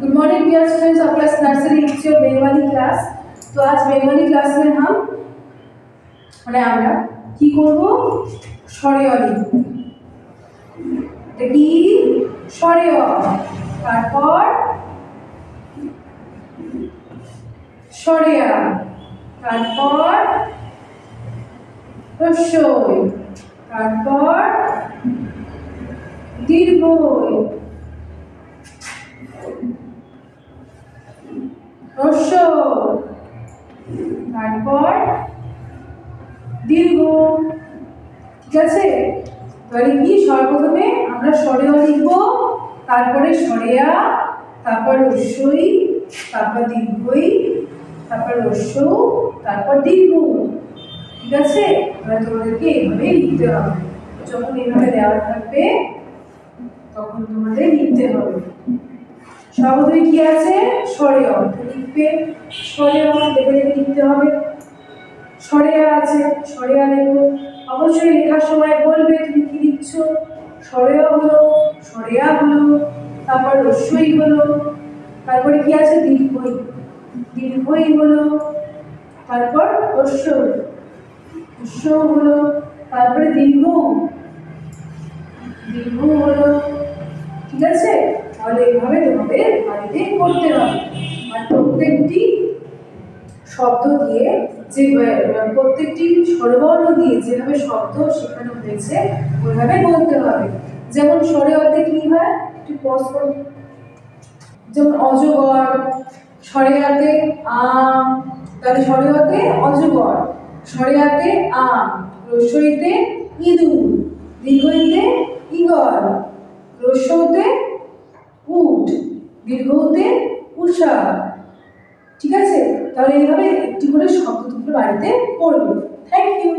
good morning dear students of class nursery it's your Bengali class तो आज Bengali class में हम মানে আমরা কি করব স্বরে লিখব এটা কি স্বরে অ তারপর স্বরে আ তারপর রস্যই তারপর দীর্ঘই রস্য তারপর দীর্ঘ। ঠিক আছে? তাহলে কি? সর্বপ্রথমে আমরা স্বরেও লিখব, তারপরে সরেয়া তারপর রস্যই তারপর দীর্ঘই, তারপর রস্য তারপর দীর্ঘ। ঠিক আছে? তাহলে তোমাদেরকে এইভাবেই লিখতে হবে। যখন এইভাবে দেওয়া থাকবে, তখন তোমাদের লিখতে হবে। সর্বপ্রথমে কি আছে? স্বরে অর্থ লিখবে। স্বরে অর্থ দেখে দেখে লিখতে হবে। সরেয়া আছে সরেয়া লেখো। অবশ্যই লেখার সময় বলবে, তুমি কি লিখছ? সরেয়া হলো সরেয়া হলো, তারপর রস্যই হলো। তারপরে কি আছে? দীর্ঘই। দীর্ঘই হলো, তারপর রস্য হলো। রস্য হলো, তারপরে দীর্ঘ। দীর্ঘ হলো, ঠিক আছে? তাহলে এইভাবে তোমাদের বাড়িতে করতে হবে। আর প্রত্যেকটি শব্দ দিয়ে যে প্রত্যেকটি স্বরবর্ণ দিয়ে যেভাবে শব্দ শেখানো হয়েছে, ওইভাবে বলতে হবে। যেমন স্বরে অর্ধে কি হয়? একটু পজ যেমন অজগর, স্বরে হাতে আম, তাহলে স্বরে হাতে অজগর, স্বরে হাতে আম, রসইতে ইঁদুর, দীর্ঘইতে ইগল। দীর্ঘতে উষা ঠিক আছে? তাহলে এইভাবে একটি করে শব্দ তোমরা বাড়িতে পড়বে। Thank you